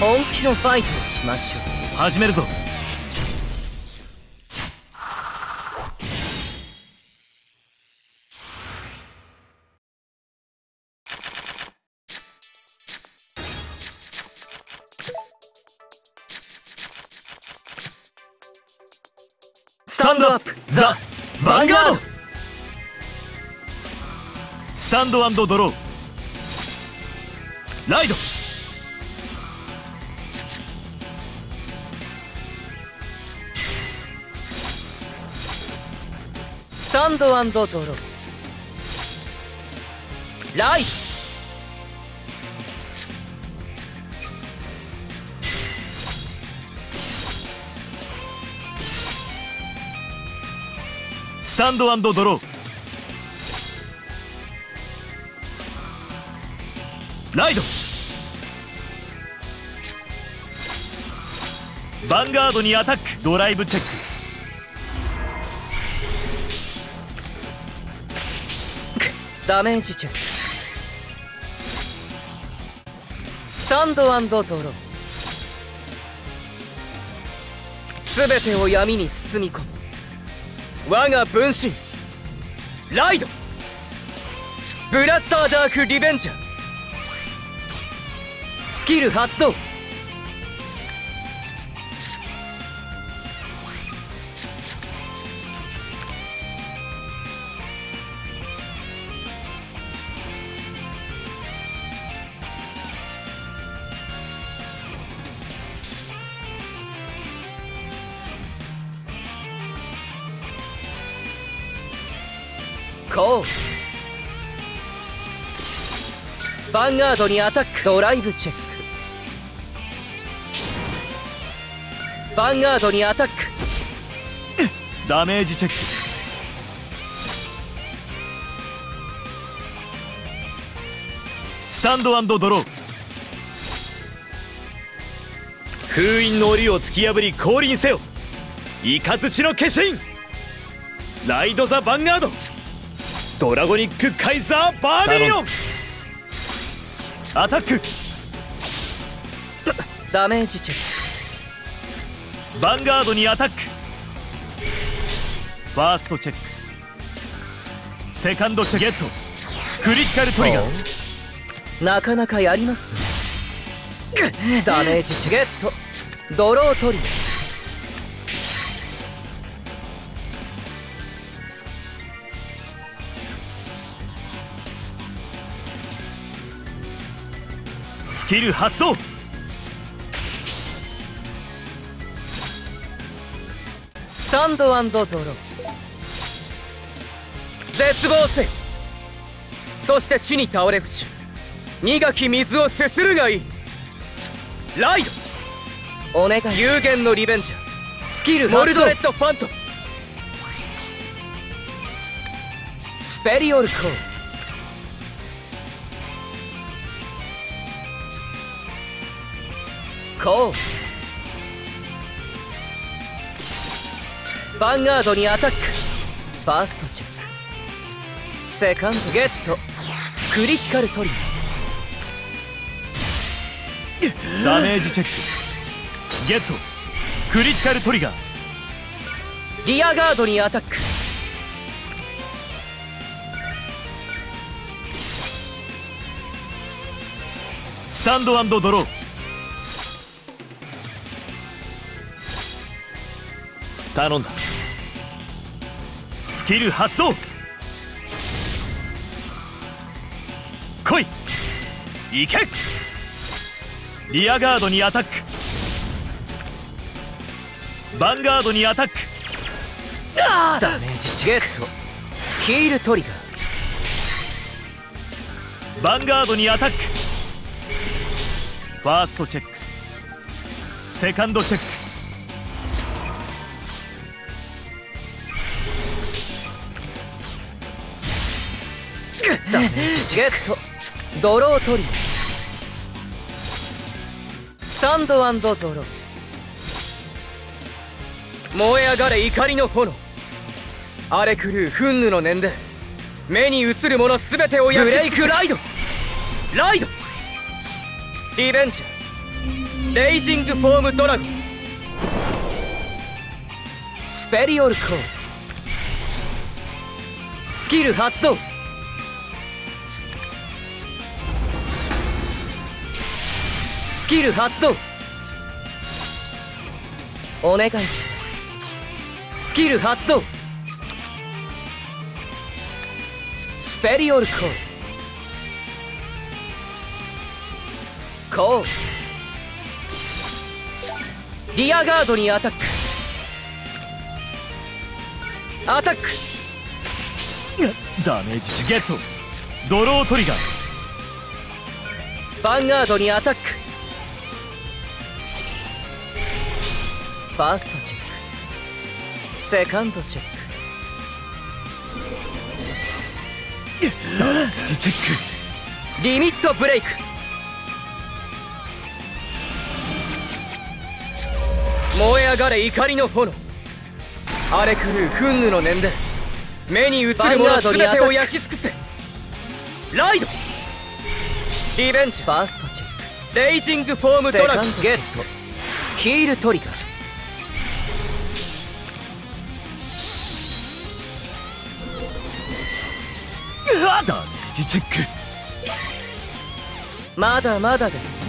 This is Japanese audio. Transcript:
本気のファイトをしましょう。始めるぞ。スタンドアップザ・ヴァンガード。スタンドドローライド。スタンドドロー。ライスタンドドロー。ライド。ヴァンガードにアタック。ドライブチェック。ダメージチェックスタンドドロー。全てを闇に包み込む。我が分身。ライド。ブラスターダークリベンジャー。スキル発動。こうヴァンガードにアタックドライブチェックヴァンガードにアタックダメージチェック。スタンドドロー。封印の檻を突き破り降臨せよ。雷の化身。ライド・ザ・ヴァンガード。ドラゴニック・カイザー・バーミリオン。アタック。ダメージチェック。ヴァンガードにアタック。ファーストチェック。セカンドチェック。ゲットクリティカルトリガー。なかなかやりますね。ダメージチェゲットドロートリガーキル発動スタンドドロー。絶望せそして地に倒れ伏し苦き水をすするがいい。ライド。お願い有限のリベンジャー。スキルモルドレッドファントスペリオルコーこうヴァンガードにアタック。ファーストチェック。セカンドゲット。クリティカルトリガー。ダメージチェック。ゲット。クリティカルトリガー。リアガードにアタック。スタンドドロー頼んだ。スキル発動。来い。行け。リアガードにアタック。ヴァンガードにアタック。ダメージチゲットヒールトリガー。ヴァンガードにアタック。ファーストチェック。セカンドチェックダメージジェットドロートリスタンドドロー燃え上がれ怒りの炎荒れ狂う憤怒の念で目に映るもの全てを焼ブレイクライドライドリベンジャーレイジングフォームドラゴンスペリオルコースキル発動。キル発動。お願いします。スキル発動。スペリオルコーこうリアガードにアタック。アタック。ダメージ値ゲット。ドロートリガー。ヴァンガードにアタックファーストチェックセカンドチェッダメージチェックリミットブレイク燃え上がれ怒りの炎荒れ狂う憤怒の念で目に映るもの全てを焼き尽くせライドリベンジファーストチェックレイジングフォームドラゴンゲットヒールトリガーダメージチェックまだまだです